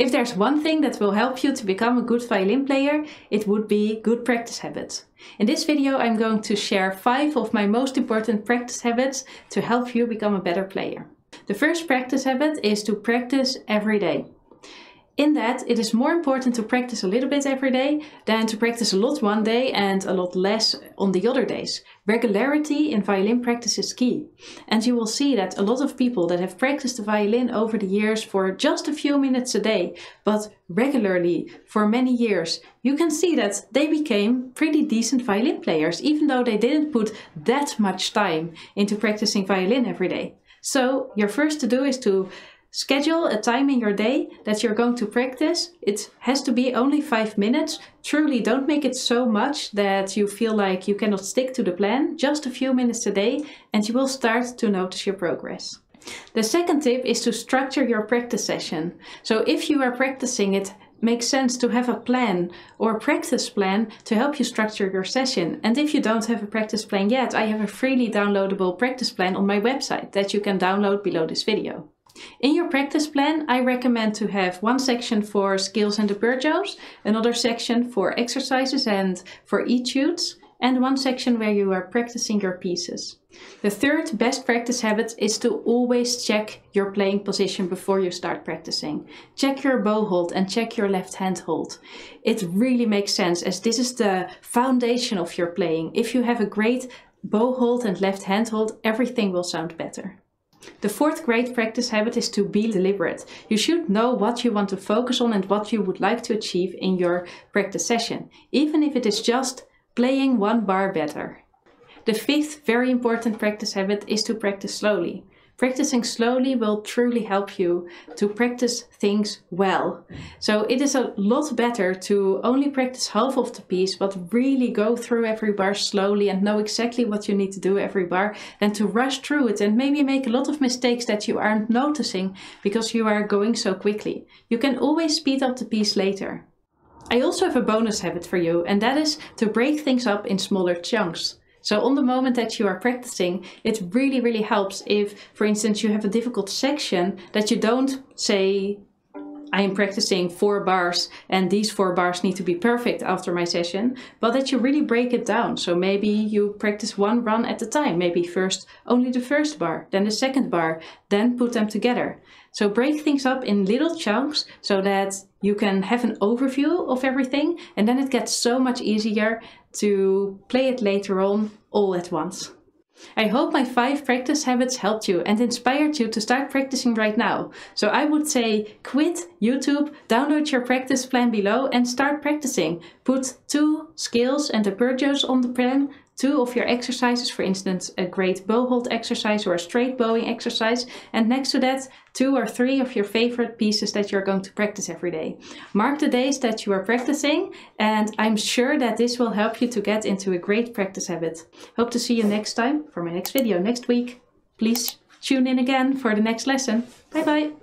If there's one thing that will help you to become a good violin player, it would be good practice habits. In this video I'm going to share 5 of my most important practice habits to help you become a better player. The first practice habit is to practice every day. In that, it is more important to practice a little bit every day than to practice a lot one day and a lot less on the other days. Regularity in violin practice is key. And you will see that a lot of people that have practiced the violin over the years for just a few minutes a day, but regularly for many years, you can see that they became pretty decent violin players, even though they didn't put that much time into practicing violin every day. So your first to do is to Schedule a time in your day that you're going to practice. It has to be only five minutes. Truly don't make it so much that you feel like you cannot stick to the plan. Just a few minutes a day and you will start to notice your progress. The second tip is to structure your practice session. So if you are practicing it makes sense to have a plan or a practice plan to help you structure your session. And if you don't have a practice plan yet, I have a freely downloadable practice plan on my website that you can download below this video. In your practice plan, I recommend to have one section for skills and arpeggios, another section for exercises and for etudes, and one section where you are practicing your pieces. The third best practice habit is to always check your playing position before you start practicing. Check your bow hold and check your left hand hold. It really makes sense as this is the foundation of your playing. If you have a great bow hold and left hand hold, everything will sound better. The fourth great practice habit is to be deliberate. You should know what you want to focus on and what you would like to achieve in your practice session, even if it is just playing one bar better. The fifth very important practice habit is to practice slowly. Practicing slowly will truly help you to practice things well. So it is a lot better to only practice half of the piece, but really go through every bar slowly and know exactly what you need to do every bar than to rush through it and maybe make a lot of mistakes that you aren't noticing because you are going so quickly. You can always speed up the piece later. I also have a bonus habit for you, and that is to break things up in smaller chunks. So on the moment that you are practicing, it really, really helps if, for instance, you have a difficult section that you don't say, I am practicing four bars and these four bars need to be perfect after my session, but that you really break it down. So maybe you practice one run at a time, maybe first only the first bar, then the second bar, then put them together. So break things up in little chunks so that you can have an overview of everything and then it gets so much easier to play it later on all at once. I hope my 5 practice habits helped you and inspired you to start practicing right now. So I would say quit YouTube, download your practice plan below and start practicing. Put two skills and arpeggios on the plan, two of your exercises, for instance, a great bow hold exercise or a straight bowing exercise, and next to that, two or three of your favorite pieces that you're going to practice every day. Mark the days that you are practicing, and I'm sure that this will help you to get into a great practice habit. Hope to see you next time for my next video next week. Please tune in again for the next lesson. Bye bye!